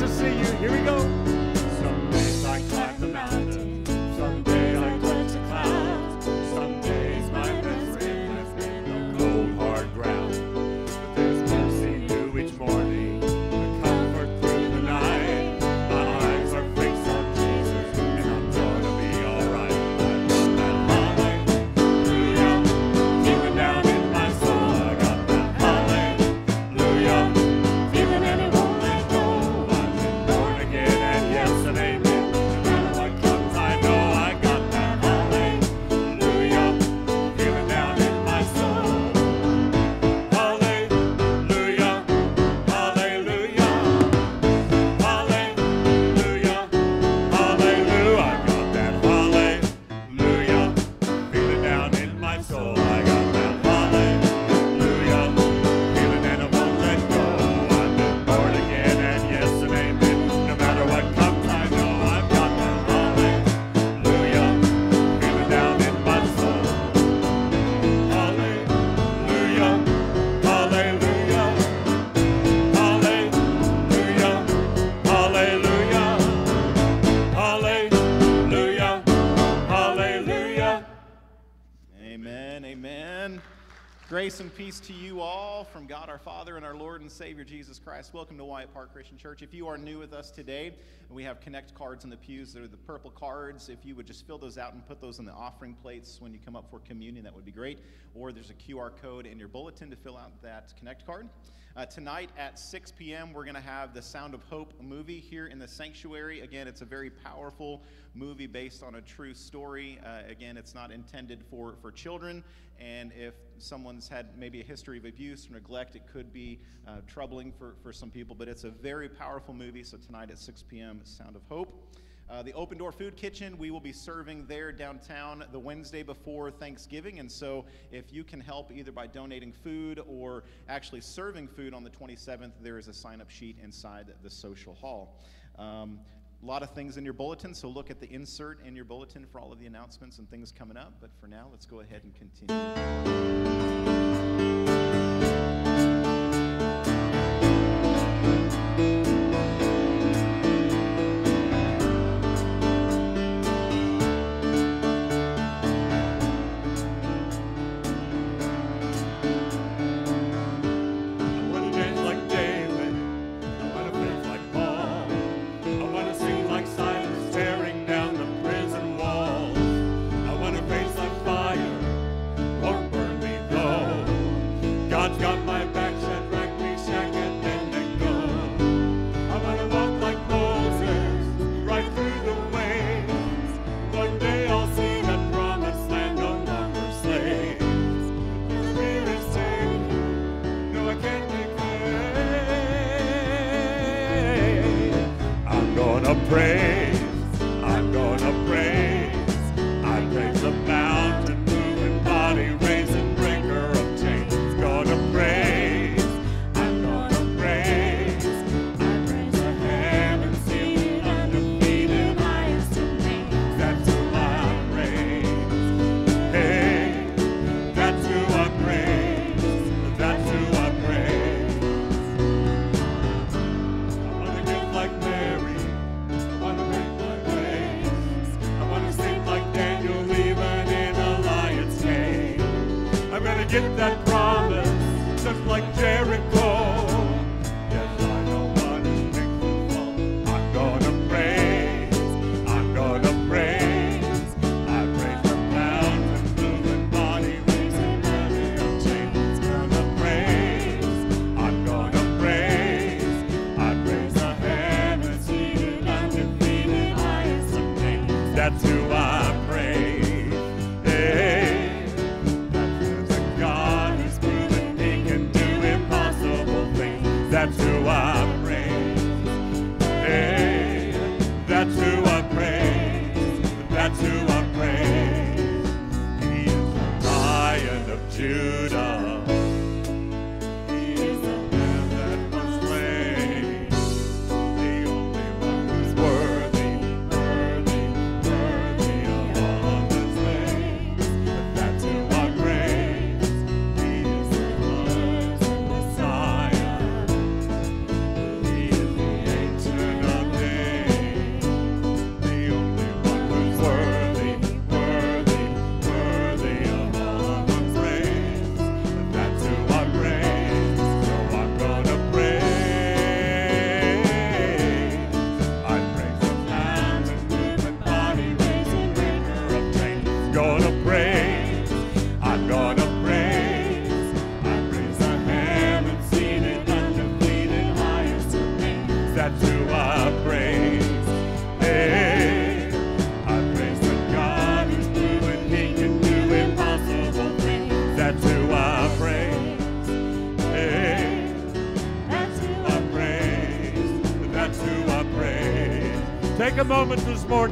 to see you. Grace and peace to you all from God our Father and our Lord and Savior Jesus Christ. Welcome to Wyatt Park Christian Church. If you are new with us today, we have connect cards in the pews. They're the purple cards. If you would just fill those out and put those in the offering plates when you come up for communion, that would be great. Or there's a QR code in your bulletin to fill out that connect card. Uh, tonight at 6 p.m., we're going to have the Sound of Hope movie here in the sanctuary. Again, it's a very powerful movie based on a true story. Uh, again, it's not intended for, for children, and if someone's had maybe a history of abuse or neglect, it could be uh, troubling for, for some people. But it's a very powerful movie. So tonight at 6 p.m., Sound of Hope. Uh, the Open Door Food Kitchen, we will be serving there downtown the Wednesday before Thanksgiving. And so, if you can help either by donating food or actually serving food on the 27th, there is a sign up sheet inside the social hall. Um, a lot of things in your bulletin, so look at the insert in your bulletin for all of the announcements and things coming up. But for now, let's go ahead and continue.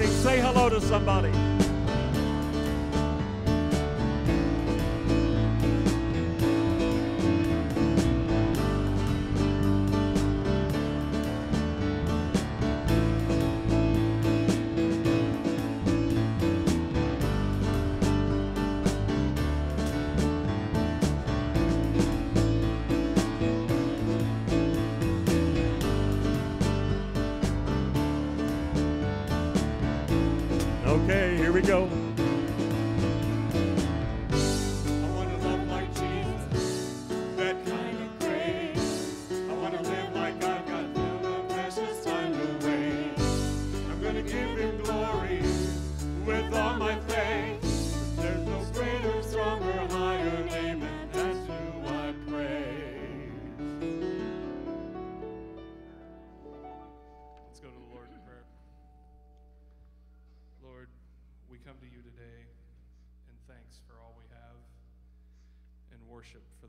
Morning. Say hello to somebody.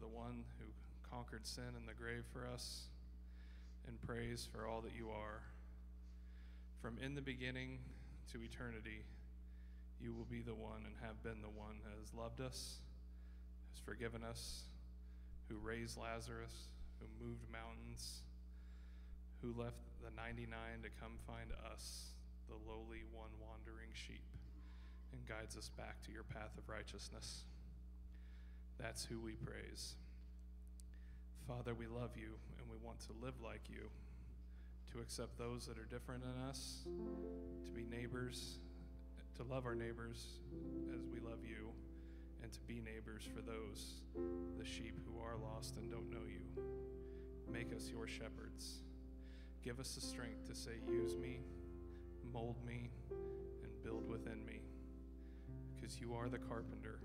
The one who conquered sin and the grave for us, and praise for all that you are. From in the beginning to eternity, you will be the one and have been the one that has loved us, has forgiven us, who raised Lazarus, who moved mountains who left the 99 to come find us, the lowly one wandering sheep, and guides us back to your path of righteousness. That's who we praise. Father, we love you and we want to live like you, to accept those that are different than us, to be neighbors, to love our neighbors as we love you, and to be neighbors for those, the sheep who are lost and don't know you. Make us your shepherds. Give us the strength to say, Use me, mold me, and build within me. Because you are the carpenter.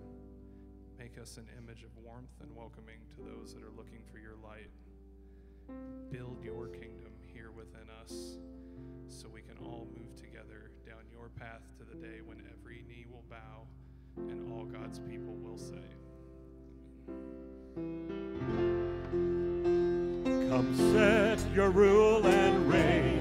Make us an image of warmth and welcoming to those that are looking for your light. Build your kingdom here within us so we can all move together down your path to the day when every knee will bow and all God's people will say, Come set your rule and reign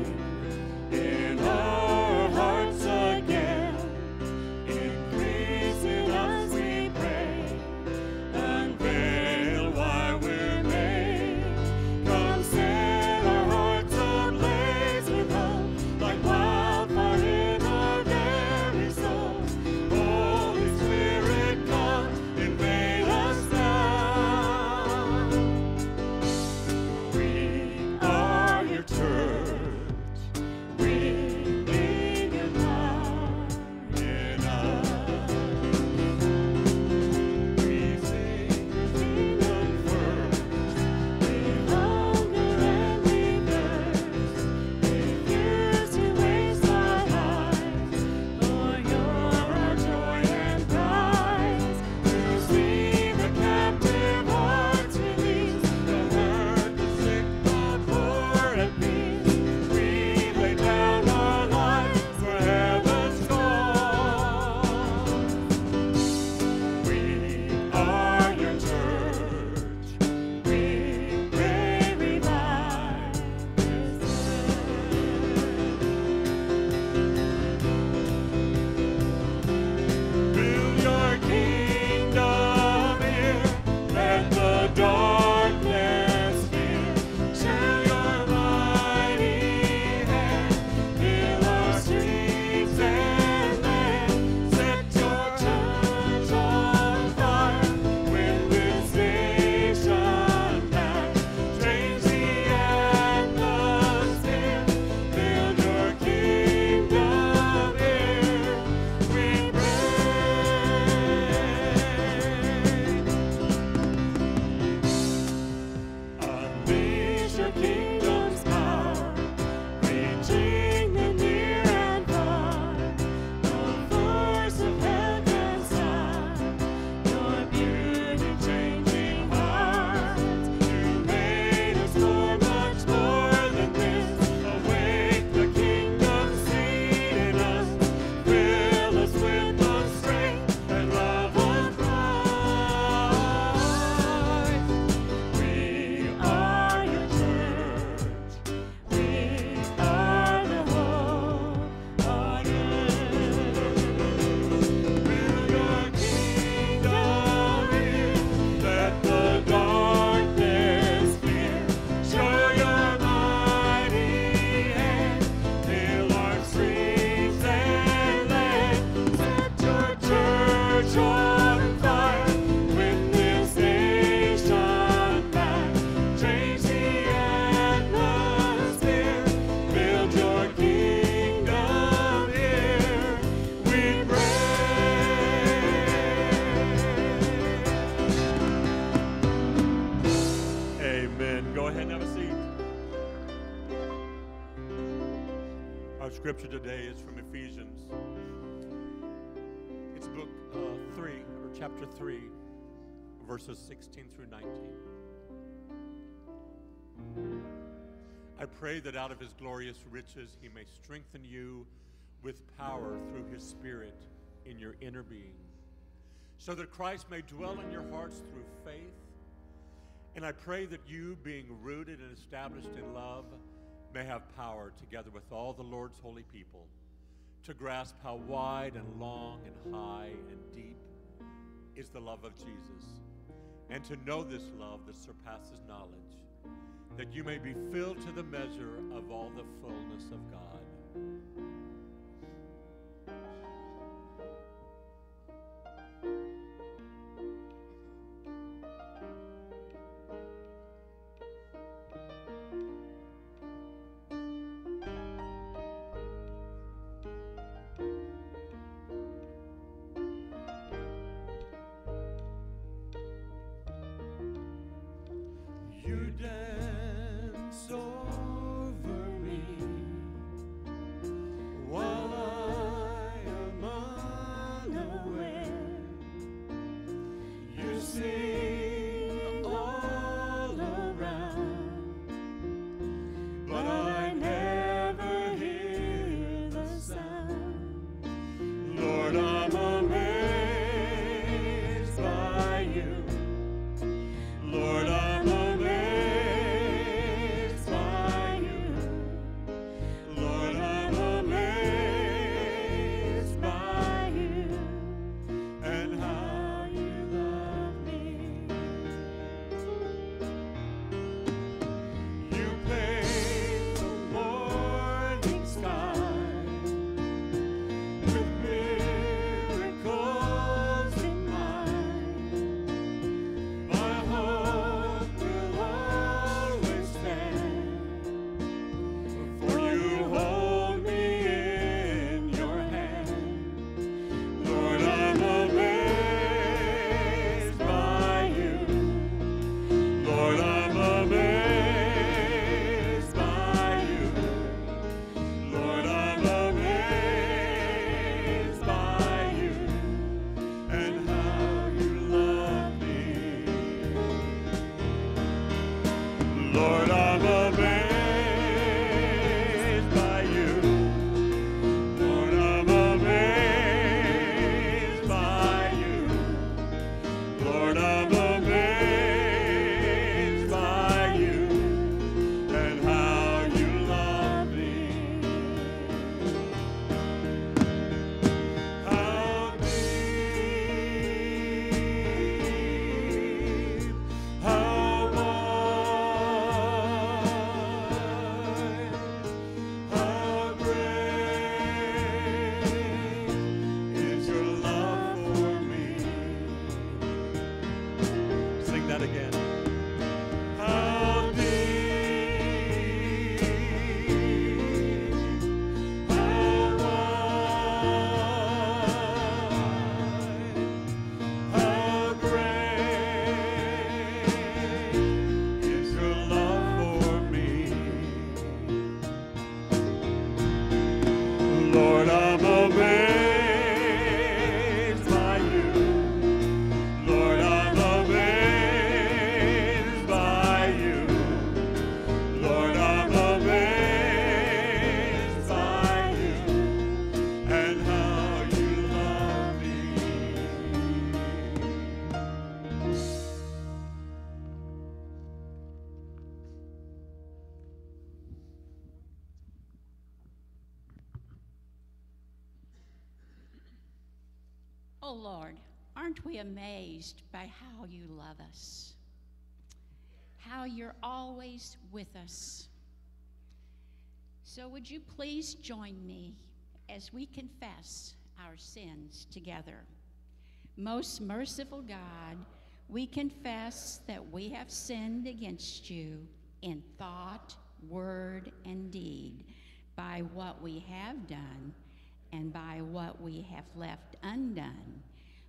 chapter 3, verses 16 through 19. I pray that out of his glorious riches he may strengthen you with power through his Spirit in your inner being, so that Christ may dwell in your hearts through faith. And I pray that you, being rooted and established in love, may have power, together with all the Lord's holy people, to grasp how wide and long and high and deep is the love of Jesus, and to know this love that surpasses knowledge, that you may be filled to the measure of all the fullness of God. You Lord, aren't we amazed by how you love us? How you're always with us. So, would you please join me as we confess our sins together? Most merciful God, we confess that we have sinned against you in thought, word, and deed by what we have done and by what we have left undone.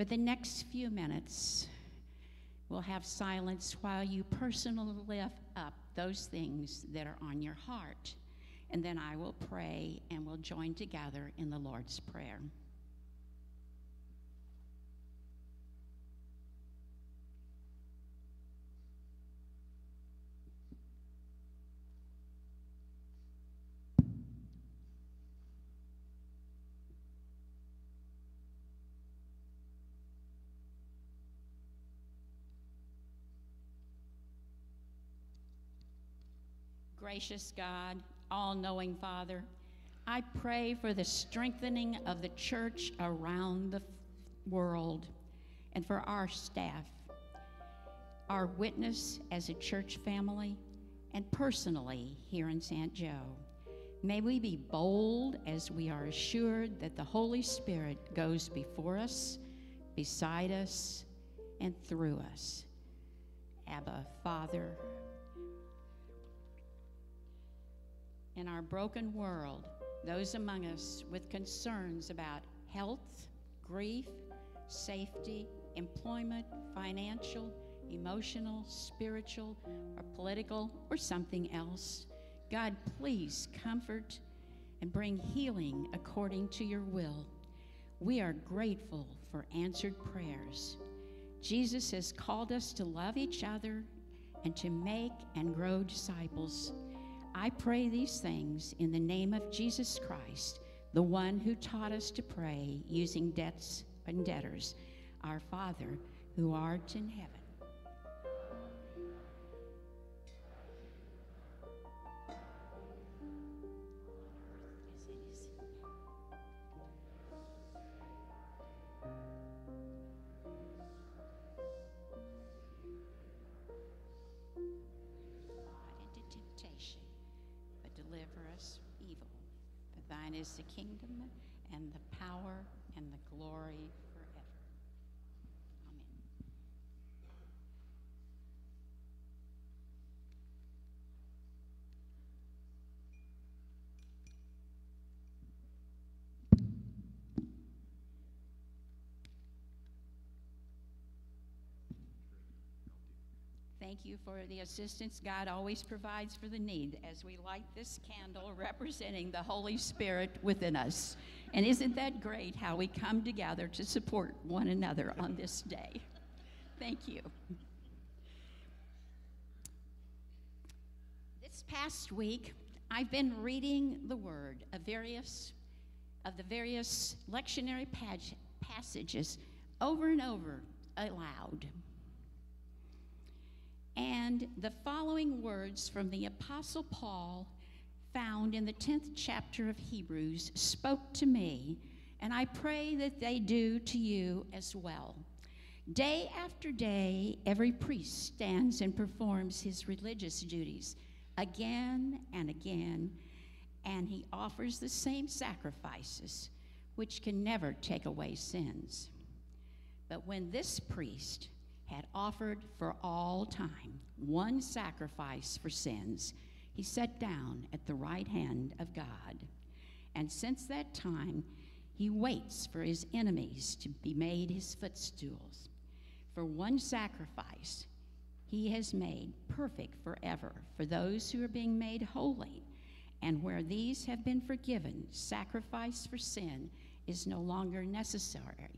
For the next few minutes, we'll have silence while you personally lift up those things that are on your heart. And then I will pray and we'll join together in the Lord's Prayer. Gracious God, all knowing Father, I pray for the strengthening of the church around the world and for our staff, our witness as a church family, and personally here in St. Joe. May we be bold as we are assured that the Holy Spirit goes before us, beside us, and through us. Abba, Father, in our broken world, those among us with concerns about health, grief, safety, employment, financial, emotional, spiritual, or political, or something else. God, please comfort and bring healing according to your will. We are grateful for answered prayers. Jesus has called us to love each other and to make and grow disciples. I pray these things in the name of Jesus Christ, the one who taught us to pray using debts and debtors, our Father who art in heaven. Is the kingdom and the power and the glory forever. Amen. Thank you for the assistance God always provides for the need as we light this candle representing the Holy Spirit within us. And isn't that great how we come together to support one another on this day? Thank you. This past week, I've been reading the word of various of the various lectionary passages over and over aloud. And the following words from the Apostle Paul, found in the 10th chapter of Hebrews, spoke to me, and I pray that they do to you as well. Day after day, every priest stands and performs his religious duties again and again, and he offers the same sacrifices, which can never take away sins. But when this priest, had offered for all time one sacrifice for sins, he sat down at the right hand of God. And since that time, he waits for his enemies to be made his footstools. For one sacrifice, he has made perfect forever for those who are being made holy. And where these have been forgiven, sacrifice for sin is no longer necessary.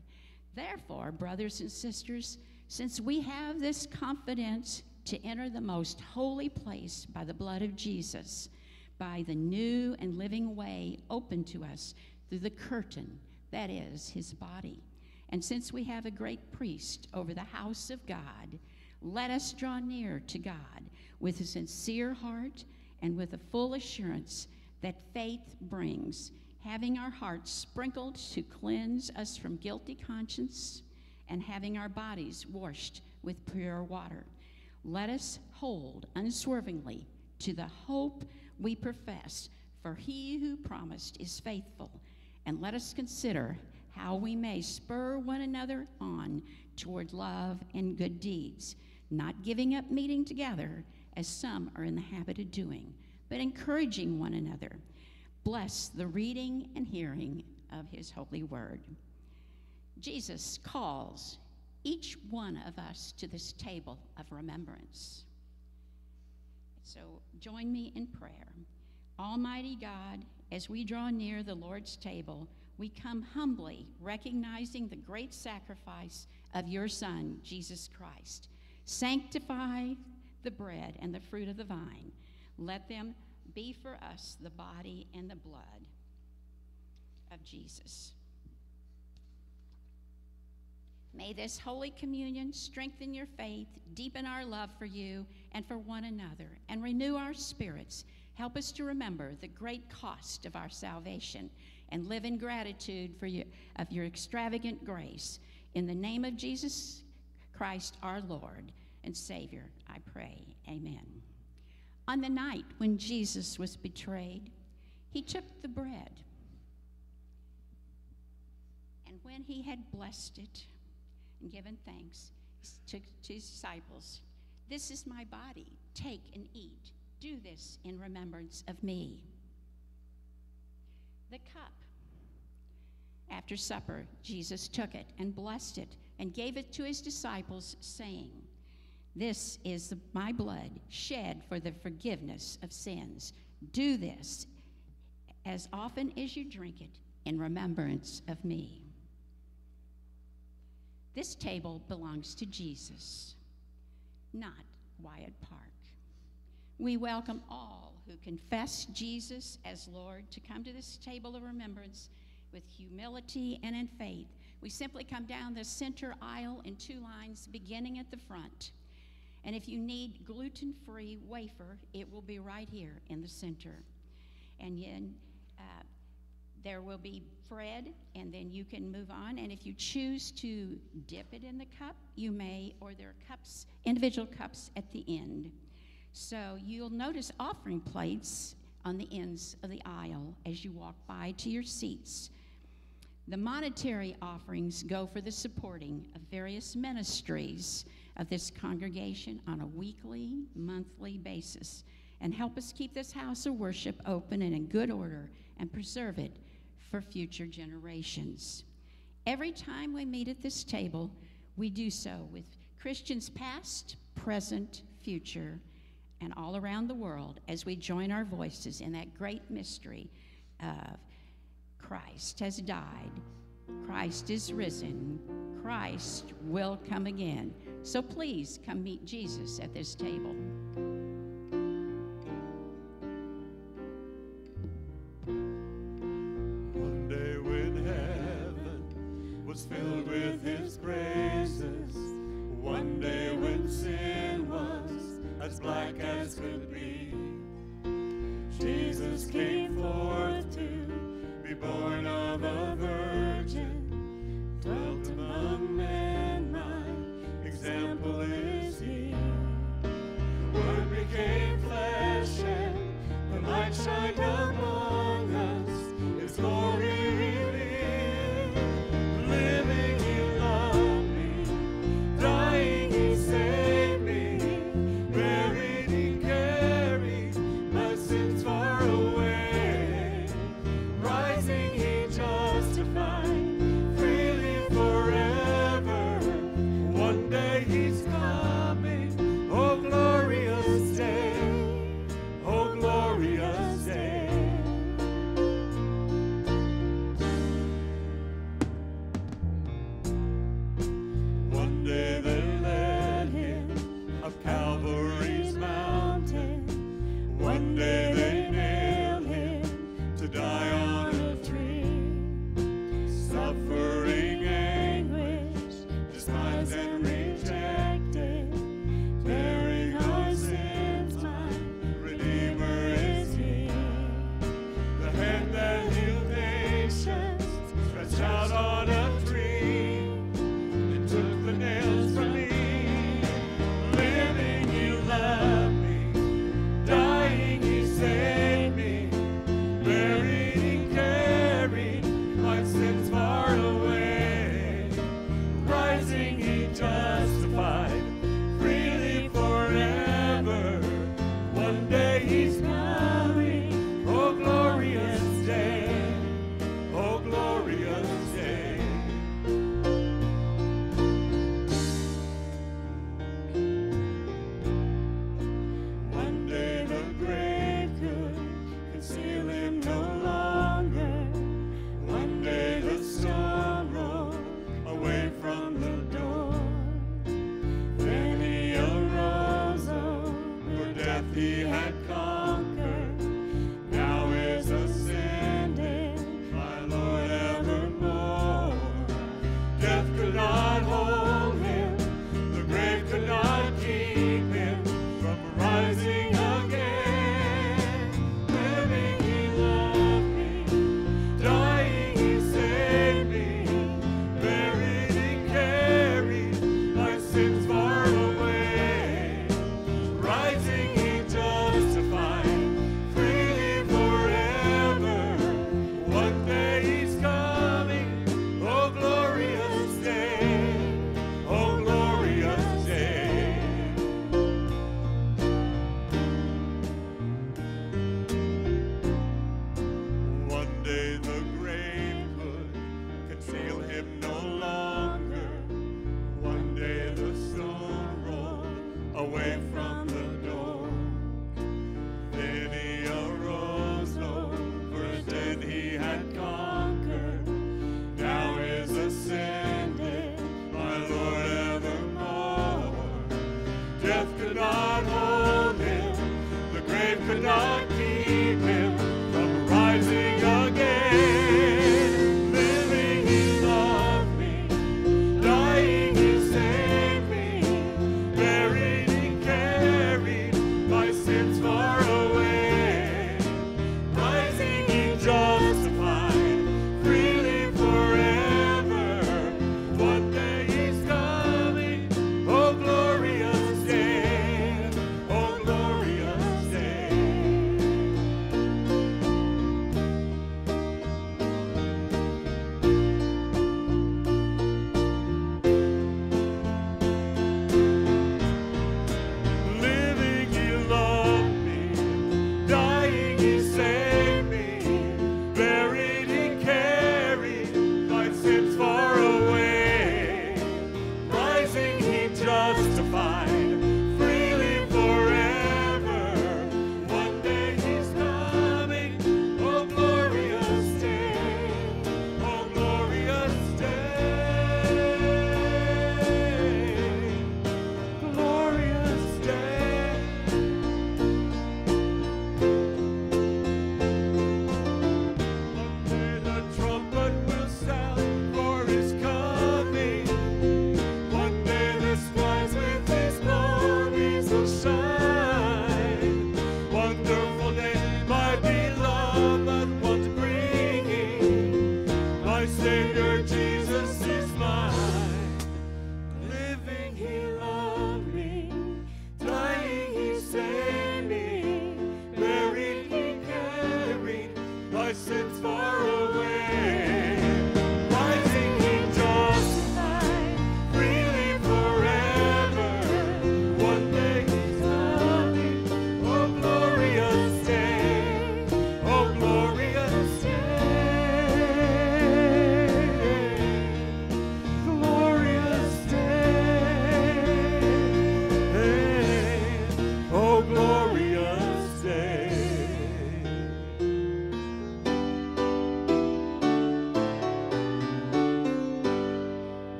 Therefore, brothers and sisters, since we have this confidence to enter the most holy place by the blood of Jesus, by the new and living way open to us through the curtain, that is, his body. And since we have a great priest over the house of God, let us draw near to God with a sincere heart and with a full assurance that faith brings, having our hearts sprinkled to cleanse us from guilty conscience and having our bodies washed with pure water. Let us hold unswervingly to the hope we profess, for he who promised is faithful. And let us consider how we may spur one another on toward love and good deeds, not giving up meeting together as some are in the habit of doing, but encouraging one another. Bless the reading and hearing of his holy word. Jesus calls each one of us to this table of remembrance. So join me in prayer. Almighty God, as we draw near the Lord's table, we come humbly recognizing the great sacrifice of your Son, Jesus Christ. Sanctify the bread and the fruit of the vine. Let them be for us the body and the blood of Jesus. May this Holy Communion strengthen your faith, deepen our love for you and for one another, and renew our spirits. Help us to remember the great cost of our salvation and live in gratitude for you, of your extravagant grace. In the name of Jesus Christ, our Lord and Savior, I pray. Amen. On the night when Jesus was betrayed, he took the bread. And when he had blessed it and given thanks to, to his disciples, This is my body. Take and eat. Do this in remembrance of me. The cup. After supper, Jesus took it and blessed it and gave it to his disciples, saying, This is my blood shed for the forgiveness of sins. Do this as often as you drink it in remembrance of me. This table belongs to Jesus, not Wyatt Park. We welcome all who confess Jesus as Lord to come to this table of remembrance with humility and in faith. We simply come down the center aisle in two lines, beginning at the front. And if you need gluten free wafer, it will be right here in the center. And then uh, there will be bread, and then you can move on. And if you choose to dip it in the cup, you may, or there are cups, individual cups at the end. So you'll notice offering plates on the ends of the aisle as you walk by to your seats. The monetary offerings go for the supporting of various ministries of this congregation on a weekly, monthly basis and help us keep this house of worship open and in good order and preserve it for future generations. Every time we meet at this table, we do so with Christians past, present, future, and all around the world as we join our voices in that great mystery of Christ has died, Christ is risen, Christ will come again. So please come meet Jesus at this table. One day when sin was as black as could be, Jesus came forth to be born of a virgin, dwelt among men, my example is he. Word became flesh and the light shined among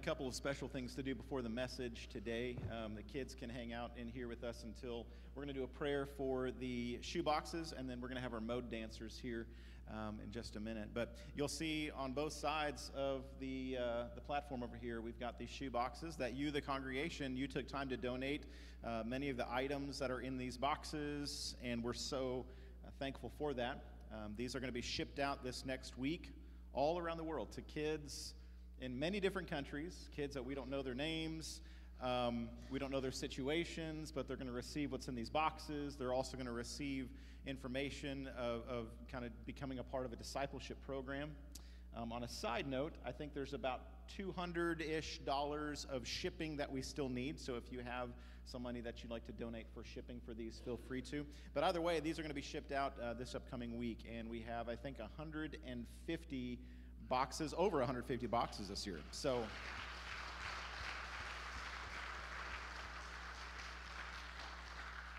couple of special things to do before the message today. Um, the kids can hang out in here with us until we're going to do a prayer for the shoe boxes, and then we're going to have our mode dancers here um, in just a minute. But you'll see on both sides of the, uh, the platform over here, we've got these shoe boxes that you, the congregation, you took time to donate uh, many of the items that are in these boxes, and we're so uh, thankful for that. Um, these are going to be shipped out this next week all around the world to kids in many different countries, kids that we don't know their names, um, we don't know their situations, but they're going to receive what's in these boxes. They're also going to receive information of, of, kind of becoming a part of a discipleship program. Um, on a side note, I think there's about 200 ish dollars of shipping that we still need. So if you have some money that you'd like to donate for shipping for these, feel free to. But either way, these are going to be shipped out uh, this upcoming week. And we have, I think, 150 boxes, over 150 boxes this year. So.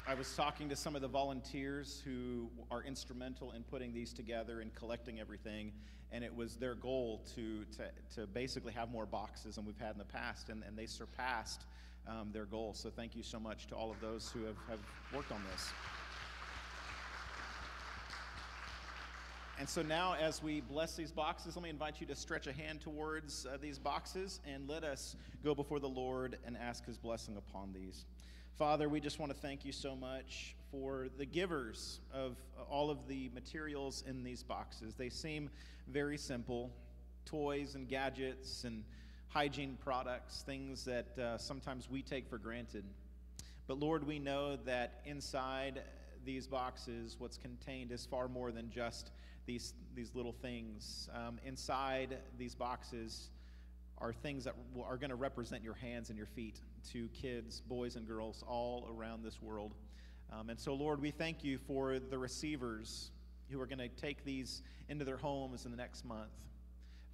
I was talking to some of the volunteers who are instrumental in putting these together and collecting everything, and it was their goal to, to, to basically have more boxes than we've had in the past, and, and they surpassed um, their goal. So thank you so much to all of those who have, have worked on this. And so now, as we bless these boxes, let me invite you to stretch a hand towards uh, these boxes and let us go before the Lord and ask His blessing upon these. Father, we just want to thank you so much for the givers of all of the materials in these boxes. They seem very simple toys and gadgets and hygiene products, things that uh, sometimes we take for granted. But Lord, we know that inside these boxes, what's contained is far more than just these, these little things. Um, inside these boxes are things that are going to represent your hands and your feet to kids, boys and girls all around this world. Um, and so, Lord, we thank you for the receivers who are going to take these into their homes in the next month,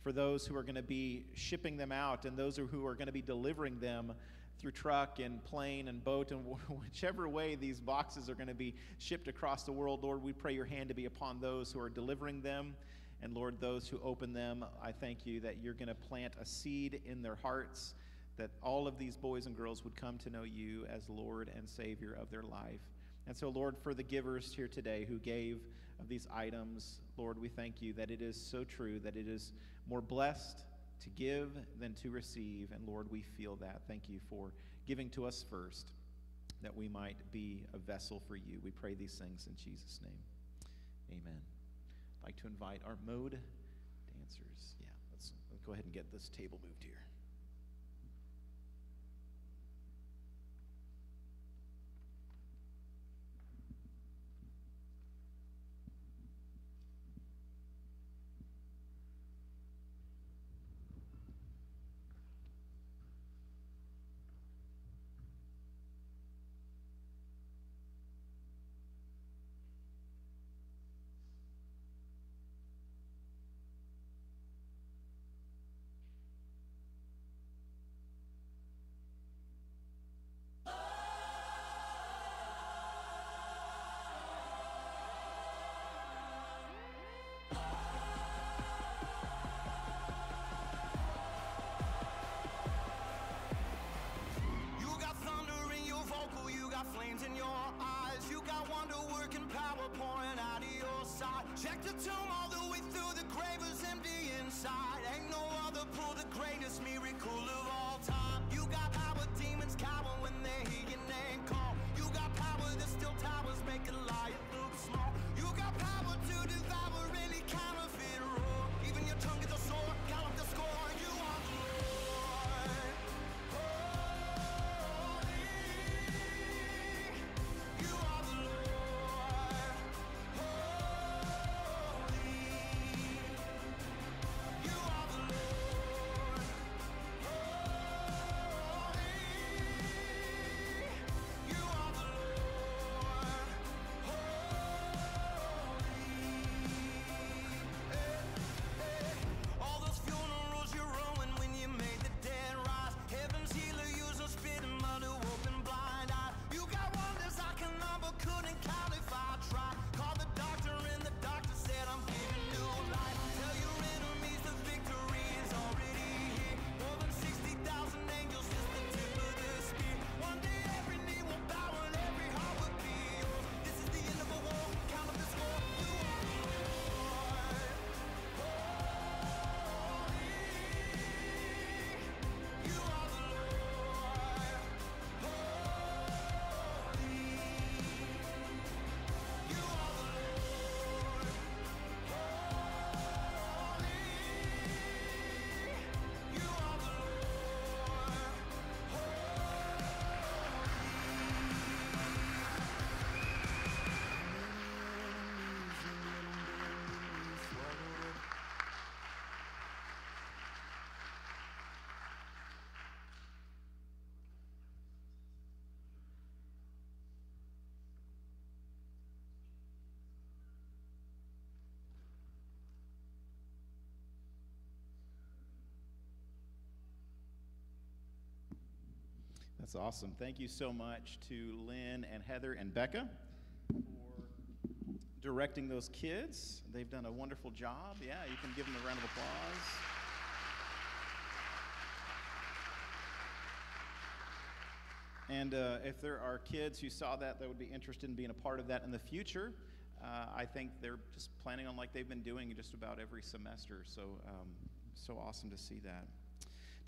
for those who are going to be shipping them out, and those who are going to be delivering them through truck and plane and boat, and whichever way these boxes are going to be shipped across the world, Lord, we pray your hand to be upon those who are delivering them. And Lord, those who open them, I thank you that you're going to plant a seed in their hearts that all of these boys and girls would come to know you as Lord and Savior of their life. And so, Lord, for the givers here today who gave of these items, Lord, we thank you that it is so true that it is more blessed to give than to receive. And Lord, we feel that. Thank you for giving to us first, that we might be a vessel for you. We pray these things in Jesus' name. Amen. I'd like to invite our mode dancers. Yeah, let's, let's go ahead and get this table moved here. In your eyes, you got wonder working power pouring out of your side. Check the tomb all the way through the grave is empty inside. Ain't no other pull the greatest miracle of all time. You got power, demons cower when they hear your name call. You got power that still towers, make a That's awesome. Thank you so much to Lynn and Heather and Becca for directing those kids. They've done a wonderful job. Yeah, you can give them a round of applause. And uh, if there are kids who saw that that would be interested in being a part of that in the future, uh, I think they're just planning on like they've been doing just about every semester. So, um, so awesome to see that.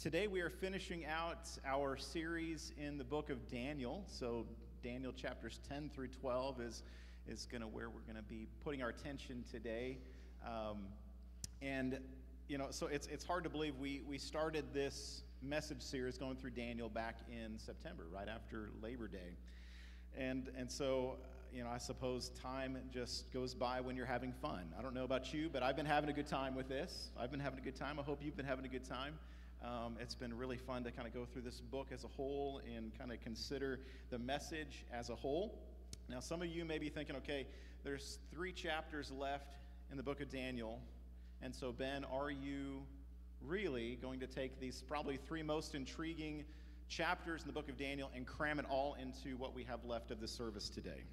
Today we are finishing out our series in the book of Daniel. So Daniel chapters 10 through 12 is is going to where we're going to be putting our attention today. Um, and you know, so it's it's hard to believe we we started this message series going through Daniel back in September, right after Labor Day. And, and so, you know, I suppose time just goes by when you're having fun. I don't know about you, but I've been having a good time with this. I've been having a good time. I hope you've been having a good time. Um, it's been really fun to kind of go through this book as a whole and kind of consider the message as a whole. Now, some of you may be thinking, okay, there's three chapters left in the book of Daniel. And so, Ben, are you really going to take these probably three most intriguing chapters in the book of Daniel and cram it all into what we have left of the service today.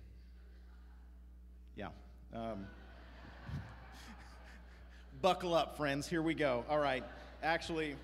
Yeah. Um, buckle up, friends. Here we go. All right. Actually,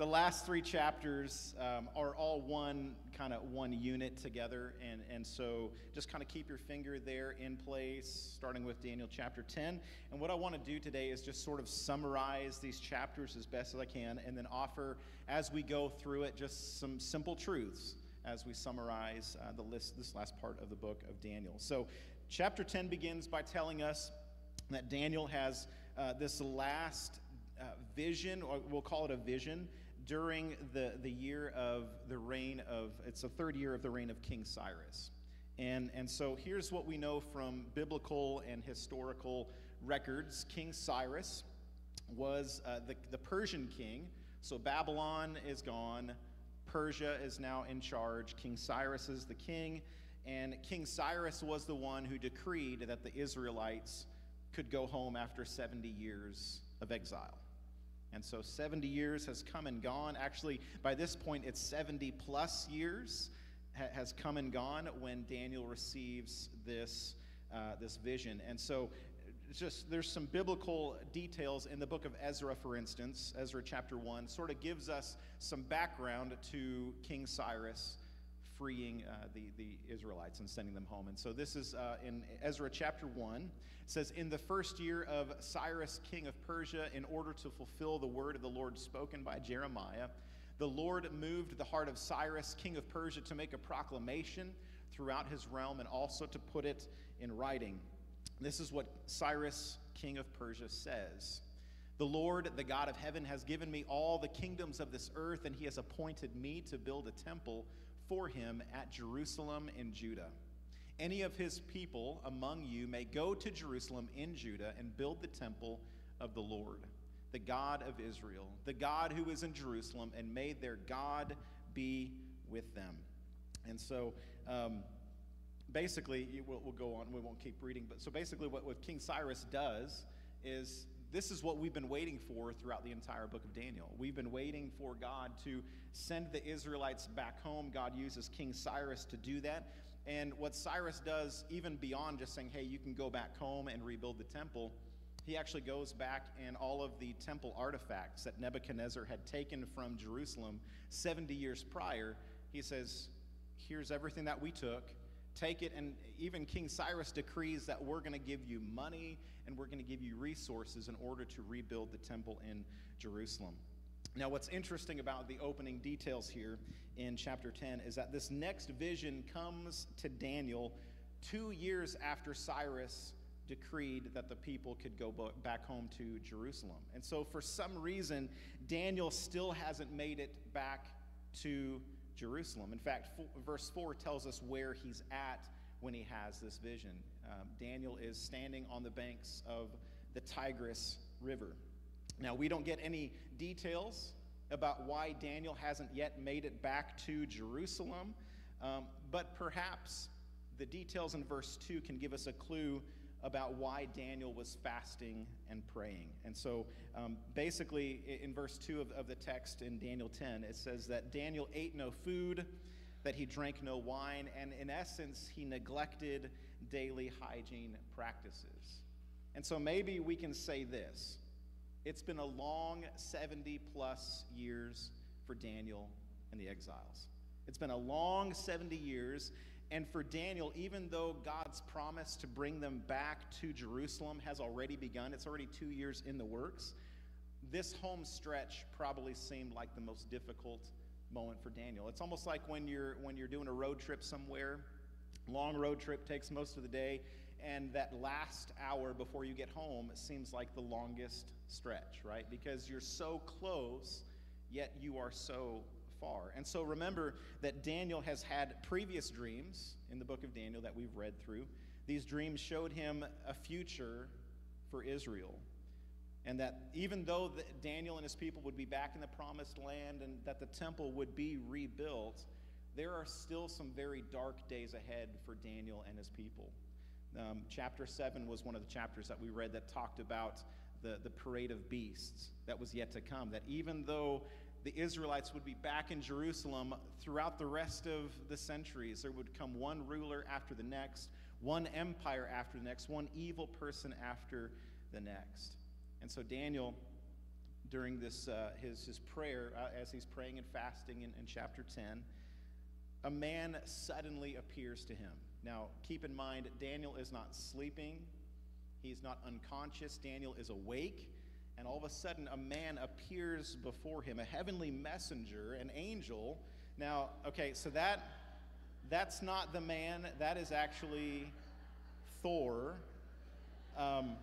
the last three chapters um, are all one kind of one unit together and, and so just kind of keep your finger there in place starting with daniel chapter 10 and what i want to do today is just sort of summarize these chapters as best as i can and then offer as we go through it just some simple truths as we summarize uh, the list this last part of the book of daniel. So chapter 10 begins by telling us that daniel has uh, this last uh, vision or we'll call it a vision during the, the year of the reign of, it's the third year of the reign of King Cyrus. And, and so here's what we know from biblical and historical records King Cyrus was uh, the, the Persian king. So Babylon is gone, Persia is now in charge, King Cyrus is the king. And King Cyrus was the one who decreed that the Israelites could go home after 70 years of exile. And so 70 years has come and gone. Actually, by this point, it's 70 plus years ha- has come and gone when Daniel receives this, uh, this vision. And so just there's some biblical details in the book of Ezra, for instance. Ezra chapter 1 sort of gives us some background to King Cyrus freeing uh, the, the Israelites and sending them home. And so this is uh, in Ezra chapter 1. It says, In the first year of Cyrus, king of Persia, in order to fulfill the word of the Lord spoken by Jeremiah, the Lord moved the heart of Cyrus, king of Persia, to make a proclamation throughout his realm and also to put it in writing. This is what Cyrus, king of Persia, says. The Lord, the God of heaven, has given me all the kingdoms of this earth, and he has appointed me to build a temple for him at Jerusalem in Judah. Any of his people among you may go to Jerusalem in Judah and build the temple of the Lord, the God of Israel, the God who is in Jerusalem, and may their God be with them. And so, um, basically, we'll, we'll, go on, we won't keep reading, but so basically, what, what King Cyrus does is this is what we've been waiting for throughout the entire book of Daniel. We've been waiting for God to send the Israelites back home. God uses King Cyrus to do that. And what Cyrus does, even beyond just saying, hey, you can go back home and rebuild the temple, he actually goes back and all of the temple artifacts that Nebuchadnezzar had taken from Jerusalem 70 years prior, he says, here's everything that we took take it and even king cyrus decrees that we're going to give you money and we're going to give you resources in order to rebuild the temple in jerusalem now what's interesting about the opening details here in chapter 10 is that this next vision comes to daniel two years after cyrus decreed that the people could go back home to jerusalem and so for some reason daniel still hasn't made it back to Jerusalem. In fact, verse 4 tells us where he's at when he has this vision. Um, Daniel is standing on the banks of the Tigris River. Now, we don't get any details about why Daniel hasn't yet made it back to Jerusalem, um, but perhaps the details in verse 2 can give us a clue about why Daniel was fasting and praying. And so um, basically, in verse 2 of, of the text in Daniel 10, it says that Daniel ate no food, that he drank no wine, and in essence, he neglected daily hygiene practices. And so maybe we can say this it's been a long 70 plus years for Daniel and the exiles. It's been a long 70 years. And for Daniel, even though God's promise to bring them back to Jerusalem has already begun, it's already two years in the works, this home stretch probably seemed like the most difficult moment for Daniel. It's almost like when you're when you're doing a road trip somewhere, long road trip takes most of the day, and that last hour before you get home seems like the longest stretch, right? Because you're so close, yet you are so far. And so remember that Daniel has had previous dreams in the book of Daniel that we've read through. These dreams showed him a future for Israel. And that even though Daniel and his people would be back in the promised land and that the temple would be rebuilt, there are still some very dark days ahead for Daniel and his people. Um, chapter 7 was one of the chapters that we read that talked about the, the parade of beasts that was yet to come. That even though the Israelites would be back in Jerusalem throughout the rest of the centuries, there would come one ruler after the next, one empire after the next, one evil person after the next. And so Daniel, during this uh, his, his prayer, uh, as he's praying and fasting in, in chapter 10, a man suddenly appears to him. Now, keep in mind, Daniel is not sleeping, he's not unconscious. Daniel is awake, and all of a sudden, a man appears before him, a heavenly messenger, an angel. Now, okay, so that that's not the man, that is actually Thor. Um,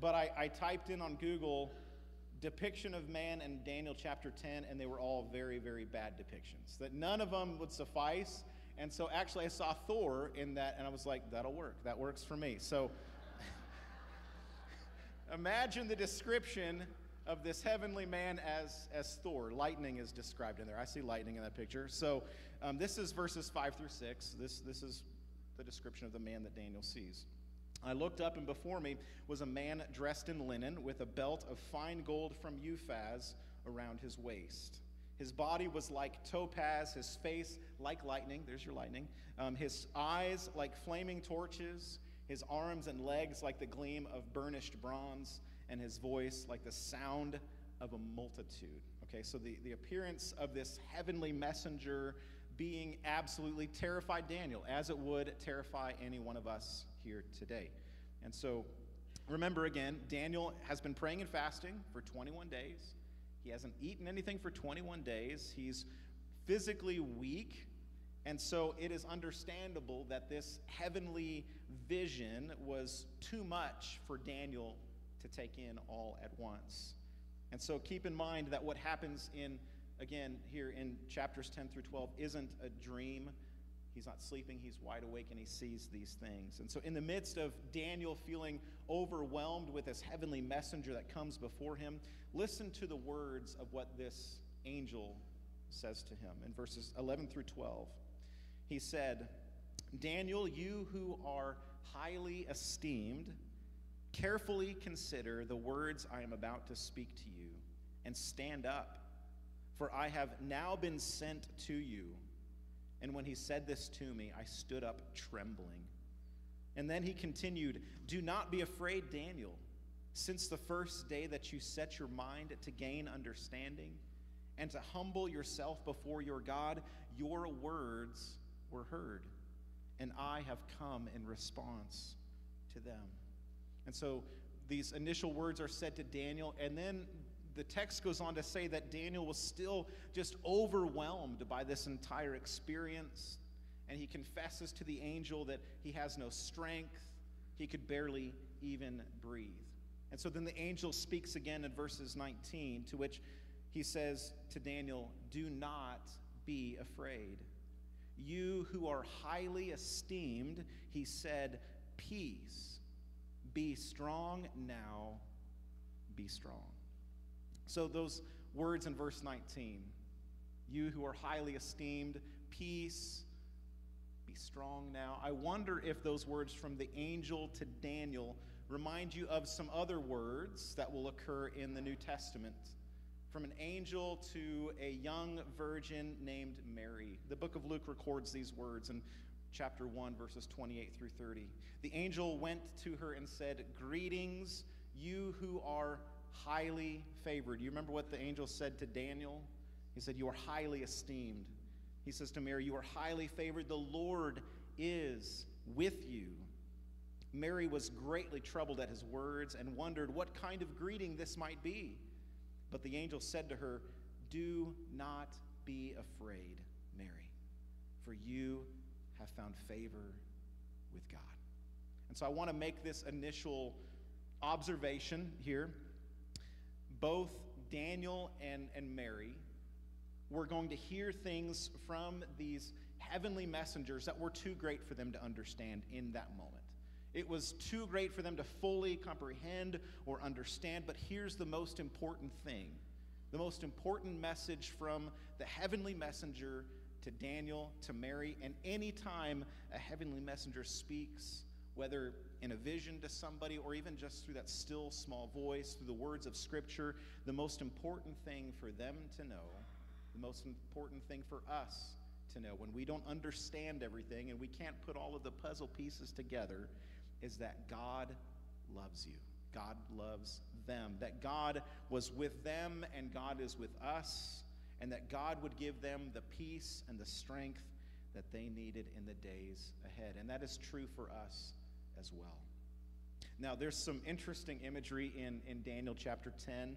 but I, I typed in on Google depiction of man in Daniel chapter 10, and they were all very, very bad depictions. That none of them would suffice. And so actually, I saw Thor in that, and I was like, that'll work. That works for me. So imagine the description of this heavenly man as, as Thor. Lightning is described in there. I see lightning in that picture. So um, this is verses 5 through 6. This, this is the description of the man that Daniel sees. I looked up, and before me was a man dressed in linen with a belt of fine gold from Uphaz around his waist. His body was like topaz, his face like lightning. There's your lightning. Um, his eyes like flaming torches, his arms and legs like the gleam of burnished bronze, and his voice like the sound of a multitude. Okay, so the, the appearance of this heavenly messenger being absolutely terrified Daniel, as it would terrify any one of us here today. And so, remember again, Daniel has been praying and fasting for 21 days. He hasn't eaten anything for 21 days. He's physically weak. And so, it is understandable that this heavenly vision was too much for Daniel to take in all at once. And so, keep in mind that what happens in again, here in chapters 10 through 12, isn't a dream. He's not sleeping, he's wide awake, and he sees these things. And so, in the midst of Daniel feeling overwhelmed with this heavenly messenger that comes before him, listen to the words of what this angel says to him in verses 11 through 12. He said, Daniel, you who are highly esteemed, carefully consider the words I am about to speak to you, and stand up for I have now been sent to you. And when he said this to me, I stood up trembling. And then he continued, Do not be afraid, Daniel, since the first day that you set your mind to gain understanding and to humble yourself before your God, your words were heard, and I have come in response to them. And so these initial words are said to Daniel, and then the text goes on to say that Daniel was still just overwhelmed by this entire experience. And he confesses to the angel that he has no strength, he could barely even breathe. And so then the angel speaks again in verses 19, to which he says to Daniel, Do not be afraid. You who are highly esteemed, he said, Peace. Be strong now, be strong. So, those words in verse 19 you who are highly esteemed, peace, be strong now. I wonder if those words from the angel to Daniel remind you of some other words that will occur in the New Testament. From an angel to a young virgin named Mary. The book of Luke records these words in chapter 1, verses 28 through 30. The angel went to her and said, Greetings, you who are highly favored. You remember what the angel said to Daniel? He said, You are highly esteemed. He says to Mary, You are highly favored. The Lord is with you. Mary was greatly troubled at his words and wondered what kind of greeting this might be. But the angel said to her, Do not be afraid, Mary, for you have found favor with God. And so I want to make this initial observation here. Both Daniel and, and Mary were going to hear things from these heavenly messengers that were too great for them to understand in that moment. It was too great for them to fully comprehend or understand, but here's the most important thing the most important message from the heavenly messenger to Daniel, to Mary, and any time a heavenly messenger speaks, whether in a vision to somebody or even just through that still small voice, through the words of Scripture, the most important thing for them to know, the most important thing for us to know when we don't understand everything and we can't put all of the puzzle pieces together is that God loves you. God loves them. That God was with them and God is with us and that God would give them the peace and the strength that they needed in the days ahead. And that is true for us as well. Now, there's some interesting imagery in, in Daniel chapter 10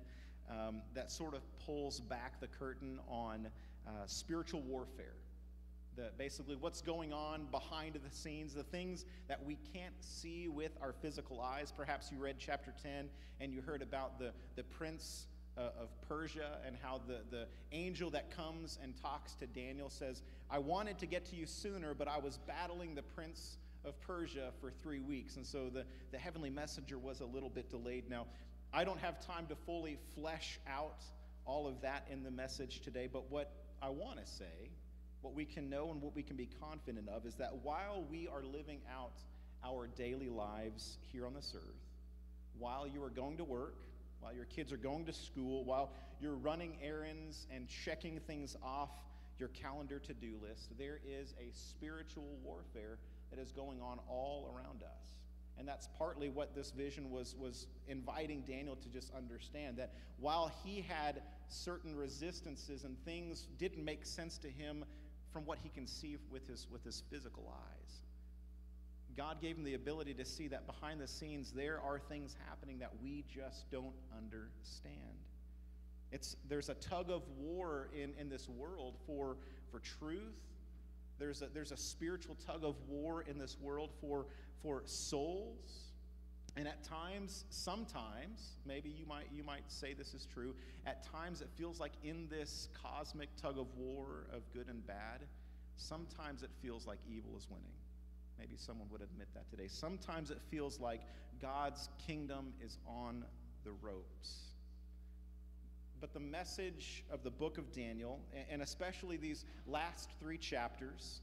um, that sort of pulls back the curtain on uh, spiritual warfare. The, basically, what's going on behind the scenes, the things that we can't see with our physical eyes. Perhaps you read chapter 10 and you heard about the, the prince uh, of Persia and how the, the angel that comes and talks to Daniel says, I wanted to get to you sooner, but I was battling the prince of Persia for three weeks. And so the, the heavenly messenger was a little bit delayed. Now, I don't have time to fully flesh out all of that in the message today, but what I want to say, what we can know and what we can be confident of, is that while we are living out our daily lives here on this earth, while you are going to work, while your kids are going to school, while you're running errands and checking things off your calendar to do list, there is a spiritual warfare that is going on all around us. And that's partly what this vision was, was inviting Daniel to just understand that while he had certain resistances and things didn't make sense to him from what he can see with his, with his physical eyes, God gave him the ability to see that behind the scenes there are things happening that we just don't understand. It's, there's a tug of war in, in this world for, for truth. There's a, there's a spiritual tug of war in this world for, for souls. And at times, sometimes, maybe you might, you might say this is true, at times it feels like in this cosmic tug of war of good and bad, sometimes it feels like evil is winning. Maybe someone would admit that today. Sometimes it feels like God's kingdom is on the ropes. But the message of the book of Daniel, and especially these last three chapters,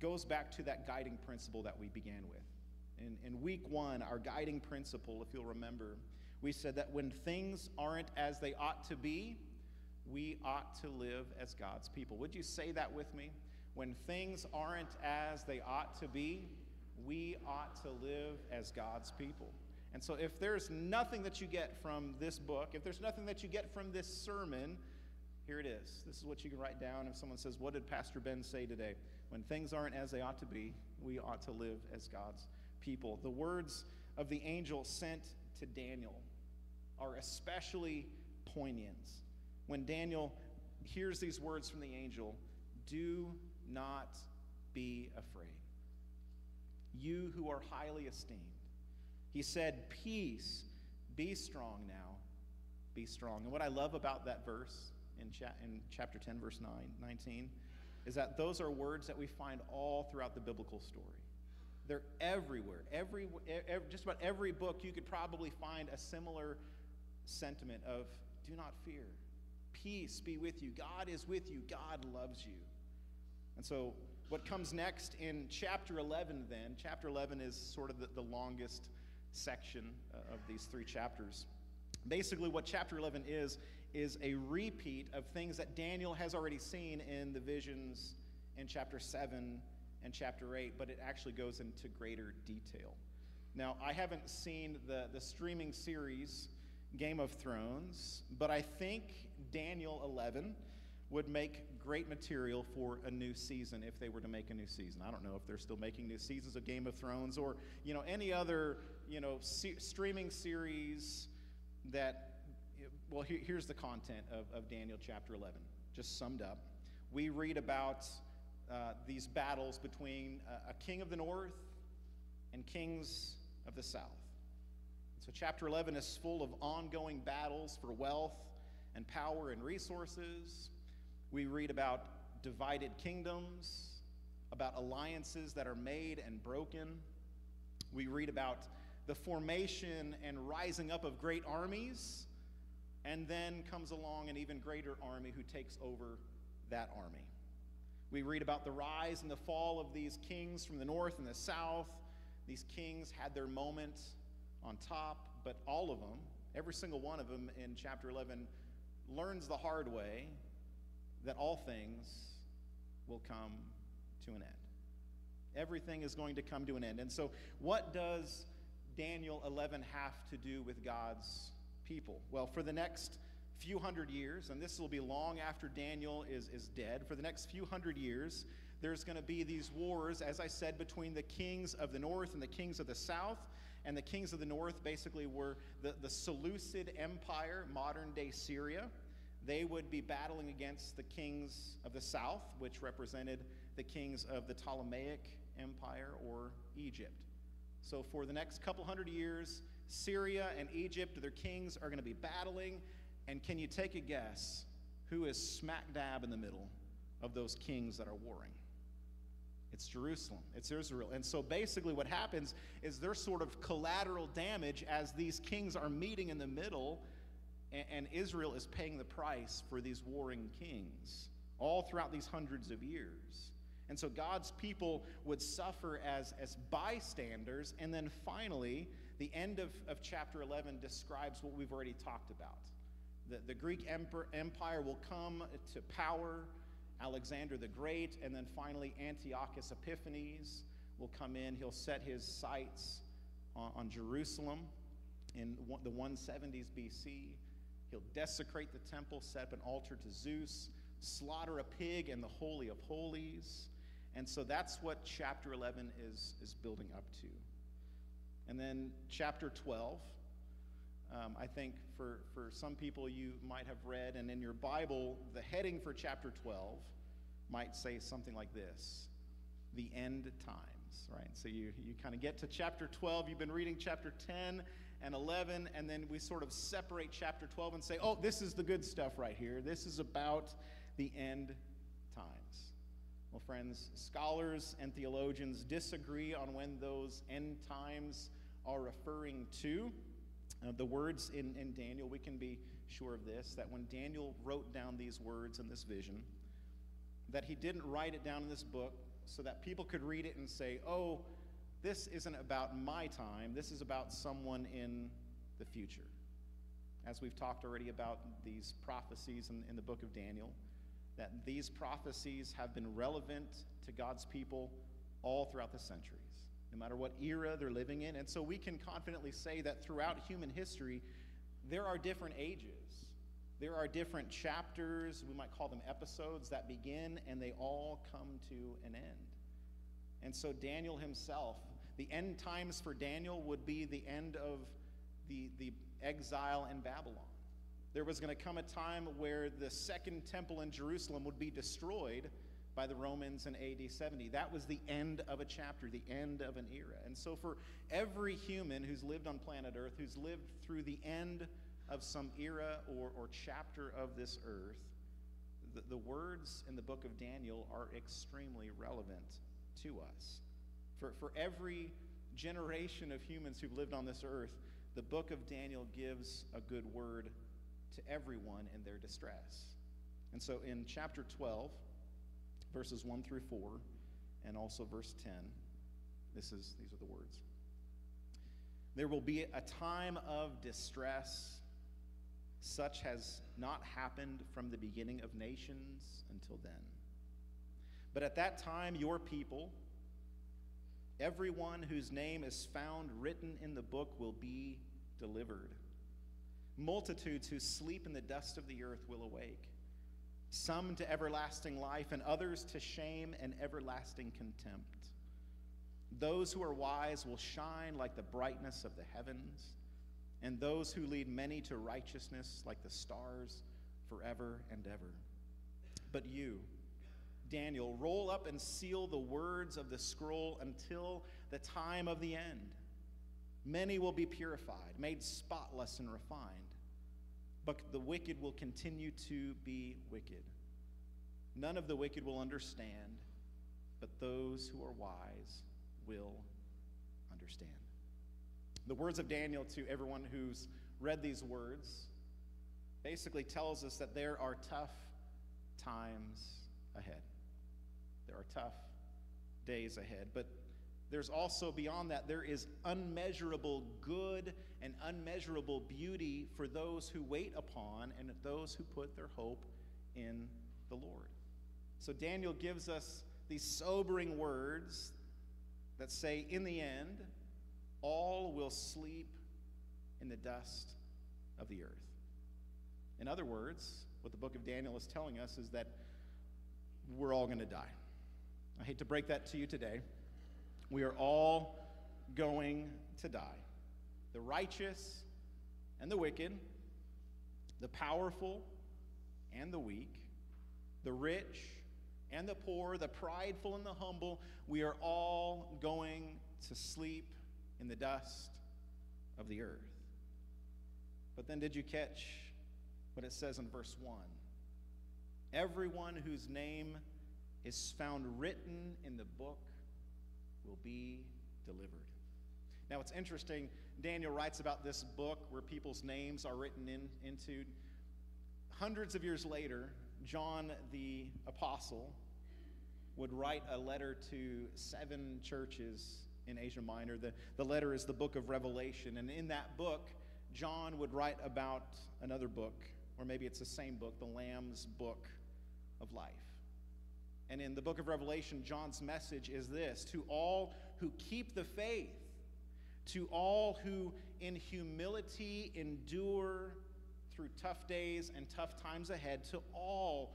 goes back to that guiding principle that we began with. In, in week one, our guiding principle, if you'll remember, we said that when things aren't as they ought to be, we ought to live as God's people. Would you say that with me? when things aren't as they ought to be, we ought to live as God's people. And so, if there's nothing that you get from this book, if there's nothing that you get from this sermon, here it is. This is what you can write down if someone says, What did Pastor Ben say today? When things aren't as they ought to be, we ought to live as God's people. The words of the angel sent to Daniel are especially poignant. When Daniel hears these words from the angel, do not be afraid. You who are highly esteemed. He said, Peace, be strong now, be strong. And what I love about that verse in, cha- in chapter 10, verse 9, 19, is that those are words that we find all throughout the biblical story. They're everywhere. Every, just about every book, you could probably find a similar sentiment of do not fear. Peace be with you. God is with you. God loves you. And so what comes next in chapter 11, then, chapter 11 is sort of the, the longest section uh, of these three chapters. Basically, what chapter 11 is, is a repeat of things that Daniel has already seen in the visions in chapter 7 and chapter 8, but it actually goes into greater detail. Now, I haven't seen the, the streaming series Game of Thrones, but I think Daniel 11 would make great material for a new season if they were to make a new season. I don't know if they're still making new seasons of Game of Thrones or, you know, any other, you know, se- streaming series that, well, here, here's the content of, of Daniel chapter 11, just summed up. We read about uh, these battles between a, a king of the north and kings of the south. So, chapter 11 is full of ongoing battles for wealth and power and resources. We read about divided kingdoms, about alliances that are made and broken. We read about the formation and rising up of great armies, and then comes along an even greater army who takes over that army. We read about the rise and the fall of these kings from the north and the south. These kings had their moment on top, but all of them, every single one of them in chapter 11, learns the hard way that all things will come to an end. Everything is going to come to an end. And so, what does Daniel 11 have to do with God's people? Well, for the next few hundred years, and this will be long after Daniel is, is dead, for the next few hundred years, there's going to be these wars, as I said, between the kings of the north and the kings of the south. And the kings of the north basically were the, the Seleucid Empire, modern day Syria. They would be battling against the kings of the south, which represented the kings of the Ptolemaic Empire or Egypt. So, for the next couple hundred years, Syria and Egypt, their kings are going to be battling. And can you take a guess who is smack dab in the middle of those kings that are warring? It's Jerusalem. It's Israel. And so basically, what happens is there's sort of collateral damage as these kings are meeting in the middle, and, and Israel is paying the price for these warring kings all throughout these hundreds of years. And so God's people would suffer as, as bystanders. And then finally, the end of, of chapter 11 describes what we've already talked about. The, the Greek Empire will come to power Alexander the Great, and then finally Antiochus Epiphanes will come in. He'll set his sights on, on Jerusalem in the 170s BC. He'll desecrate the temple, set up an altar to Zeus, slaughter a pig in the Holy of Holies. And so that's what chapter 11 is, is building up to. And then chapter 12, um, I think for, for some people you might have read, and in your Bible, the heading for chapter 12 might say something like this The End Times, right? So you, you kind of get to chapter 12, you've been reading chapter 10 and 11, and then we sort of separate chapter 12 and say, oh, this is the good stuff right here. This is about the end times. Well, friends, scholars and theologians disagree on when those end times are referring to. Uh, the words in, in Daniel, we can be sure of this that when Daniel wrote down these words in this vision, that he didn't write it down in this book so that people could read it and say, oh, this isn't about my time, this is about someone in the future. As we've talked already about these prophecies in, in the book of Daniel, that these prophecies have been relevant to God's people all throughout the centuries no matter what era they're living in. And so we can confidently say that throughout human history, there are different ages. There are different chapters, we might call them episodes, that begin and they all come to an end. And so Daniel himself, the end times for Daniel would be the end of the, the exile in Babylon. There was going to come a time where the second temple in Jerusalem would be destroyed by the Romans in AD 70. That was the end of a chapter, the end of an era. And so, for every human who's lived on planet Earth, who's lived through the end of some era or, or chapter of this earth, the, the words in the book of Daniel are extremely relevant to us. For, for every generation of humans who've lived on this earth, the book of Daniel gives a good word to everyone in their distress. And so in chapter 12, verses 1 through 4, and also verse 10. This is, these are the words. There will be a time of distress, such has not happened from the beginning of nations until then. But at that time, your people, everyone whose name is found written in the book, will be delivered. Multitudes who sleep in the dust of the earth will awake, some to everlasting life, and others to shame and everlasting contempt. Those who are wise will shine like the brightness of the heavens, and those who lead many to righteousness like the stars forever and ever. But you, Daniel, roll up and seal the words of the scroll until the time of the end. Many will be purified, made spotless, and refined, but the wicked will continue to be wicked. None of the wicked will understand, but those who are wise will understand. The words of Daniel to everyone who's read these words basically tells us that there are tough times ahead. There are tough days ahead, but there's also beyond that, there is unmeasurable good and unmeasurable beauty for those who wait upon and those who put their hope in the Lord. So Daniel gives us these sobering words that say, in the end, all will sleep in the dust of the earth. In other words, what the book of Daniel is telling us is that we're all going to die. I hate to break that to you today. We are all going to die. The righteous and the wicked, the powerful and the weak, the rich and the poor, the prideful and the humble, we are all going to sleep in the dust of the earth. But then, did you catch what it says in verse 1? Everyone whose name is found written in the book will be delivered. Now, it's interesting. Daniel writes about this book where people's names are written in, into. Hundreds of years later, John the Apostle would write a letter to seven churches in Asia Minor. The, the letter is the book of Revelation. And in that book, John would write about another book, or maybe it's the same book, the Lamb's Book of Life. And in the book of Revelation, John's message is this to all who keep the faith, to all who in humility endure through tough days and tough times ahead, to all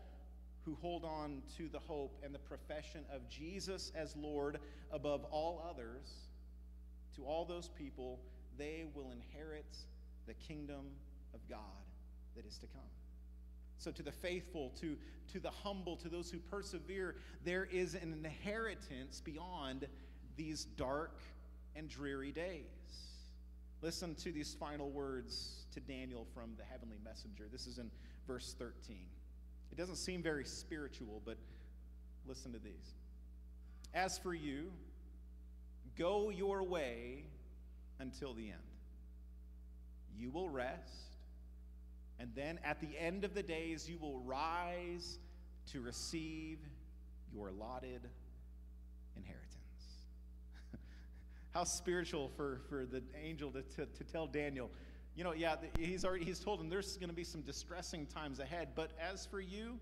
who hold on to the hope and the profession of Jesus as Lord above all others, to all those people, they will inherit the kingdom of God that is to come. So, to the faithful, to, to the humble, to those who persevere, there is an inheritance beyond these dark and dreary days. Listen to these final words to Daniel from the heavenly messenger. This is in verse 13. It doesn't seem very spiritual, but listen to these. As for you, go your way until the end. You will rest and then at the end of the days, you will rise to receive your allotted inheritance. How spiritual for, for the angel to, to, to tell Daniel, you know, yeah, he's already he's told him there's going to be some distressing times ahead, but as for you,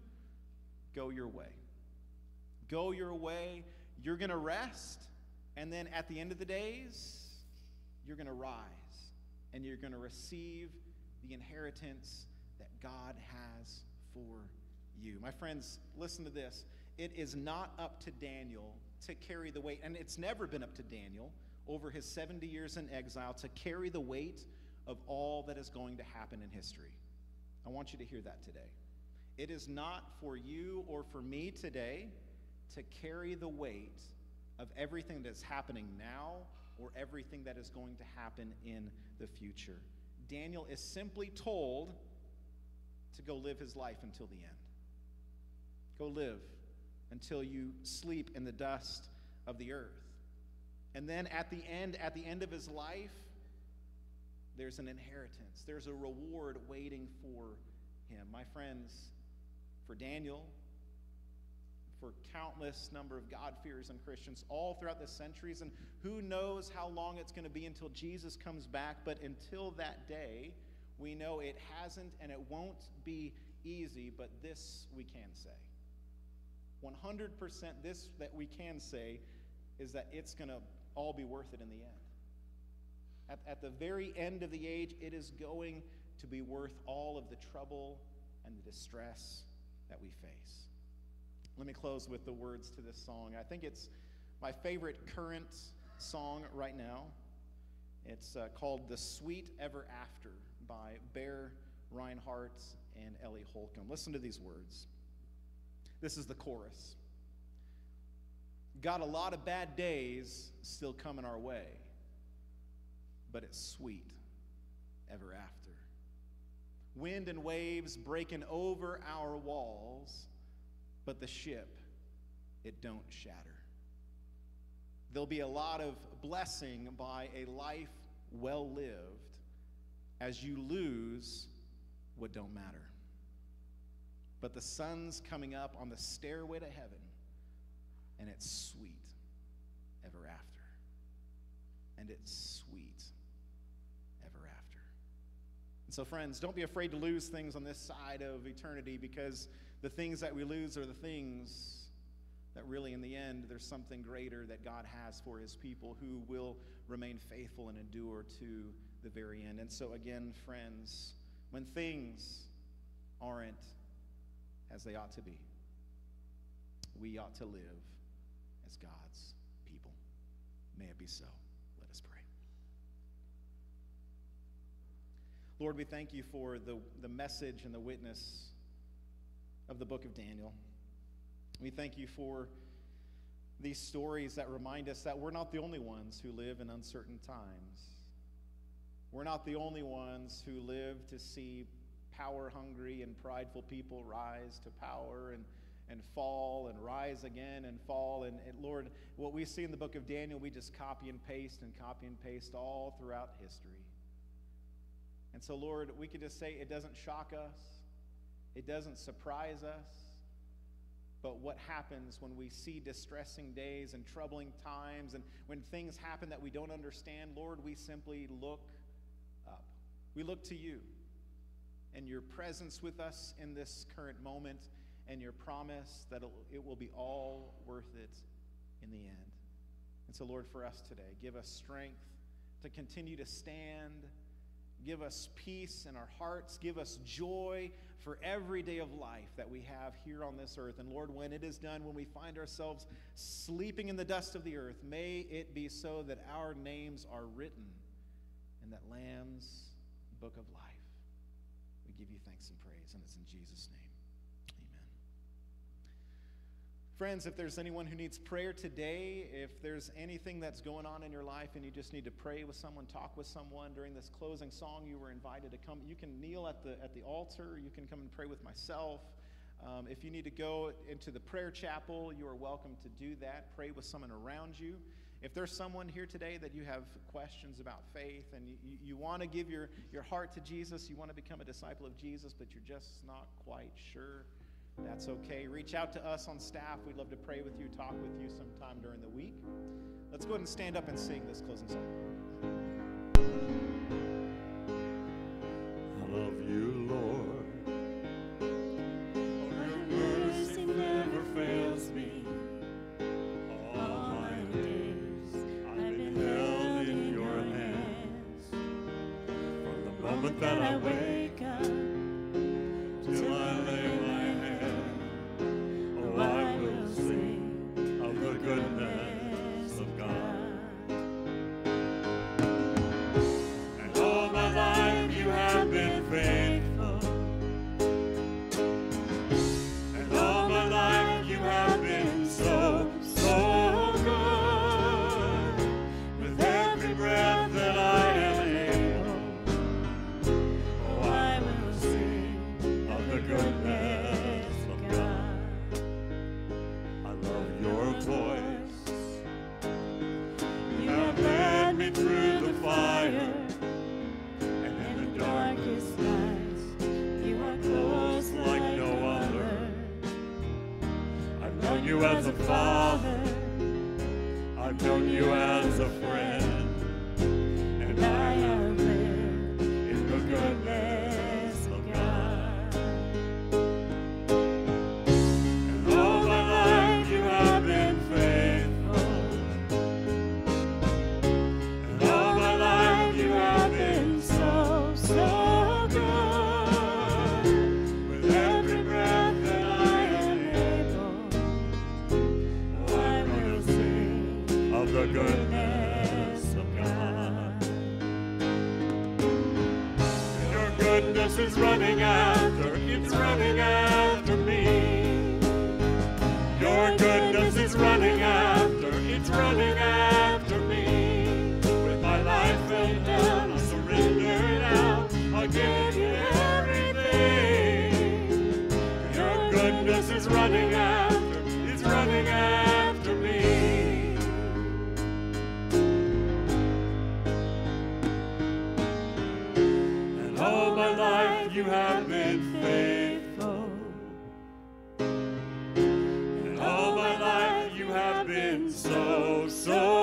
go your way. Go your way. You're going to rest, and then at the end of the days, you're going to rise and you're going to receive the inheritance God has for you. My friends, listen to this. It is not up to Daniel to carry the weight, and it's never been up to Daniel over his 70 years in exile to carry the weight of all that is going to happen in history. I want you to hear that today. It is not for you or for me today to carry the weight of everything that's happening now or everything that is going to happen in the future. Daniel is simply told to go live his life until the end. Go live until you sleep in the dust of the earth. And then at the end, at the end of his life, there's an inheritance. There's a reward waiting for him. My friends, for Daniel, for countless number of God-fearers and Christians all throughout the centuries. And who knows how long it's going to be until Jesus comes back. But until that day, we know it hasn't and it won't be easy. But this we can say 100% this that we can say is that it's going to all be worth it in the end. At, at the very end of the age, it is going to be worth all of the trouble and the distress that we face. Let me close with the words to this song. I think it's my favorite current song right now. It's uh, called The Sweet Ever After by Bear Rinehart and Ellie Holcomb. Listen to these words. This is the chorus. Got a lot of bad days still coming our way, but it's sweet ever after. Wind and waves breaking over our walls, but the ship, it don't shatter. There'll be a lot of blessing by a life well lived as you lose what don't matter. But the sun's coming up on the stairway to heaven, and it's sweet ever after. And it's sweet ever after. And so, friends, don't be afraid to lose things on this side of eternity because the things that we lose are the things that really, in the end, there's something greater that God has for his people who will remain faithful and endure to the very end. And so, again, friends, when things aren't as they ought to be, we ought to live as God's people. May it be so. Let us pray. Lord, we thank you for the, the message and the witness of the book of Daniel. We thank you for these stories that remind us that we're not the only ones who live in uncertain times. We're not the only ones who live to see power hungry and prideful people rise to power and, and fall and rise again and fall. And, and, Lord, what we see in the book of Daniel, we just copy and paste and copy and paste all throughout history. And so, Lord, we could just say it doesn't shock us, it doesn't surprise us. But what happens when we see distressing days and troubling times and when things happen that we don't understand, Lord, we simply look. We look to you and your presence with us in this current moment and your promise that it will be all worth it in the end. And so, Lord, for us today, give us strength to continue to stand. Give us peace in our hearts. Give us joy for every day of life that we have here on this earth. And Lord, when it is done, when we find ourselves sleeping in the dust of the earth, may it be so that our names are written and that Lamb's book of life. We give you thanks and praise, and it's in Jesus' name. Amen. Friends, if there's anyone who needs prayer today, if there's anything that's going on in your life and you just need to pray with someone, talk with someone during this closing song, you were invited to come. You can kneel at the, at the altar. You can come and pray with myself. Um, if you need to go into the prayer chapel, you are welcome to do that. Pray with someone around you. If there's someone here today that you have questions about faith and you, you, want to give your, your heart to Jesus, you want to become a disciple of Jesus, but you're just not quite sure, that's okay. Reach out to us on staff. We'd love to pray with you, talk with you sometime during the week. Let's go ahead and stand up and sing this closing song. I love you, Lord. Your mercy never fails me. Moment that I wake up till I so, so.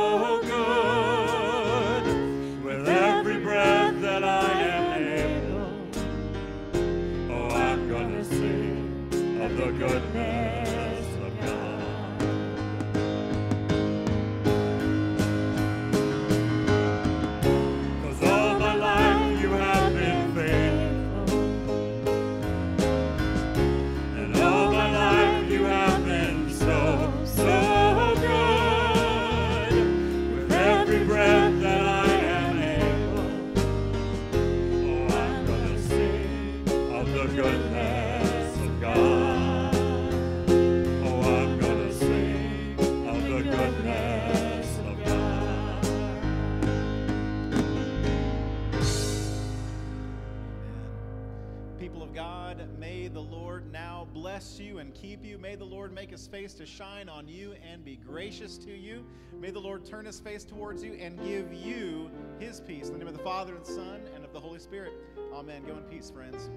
make his face to shine on you and be gracious to you. May the Lord turn his face towards you and give you his peace. In the name of the Father, and the Son, and of the Holy Spirit. Amen. Go in peace, friends.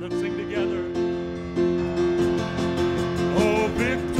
Let's sing together. Oh, victory.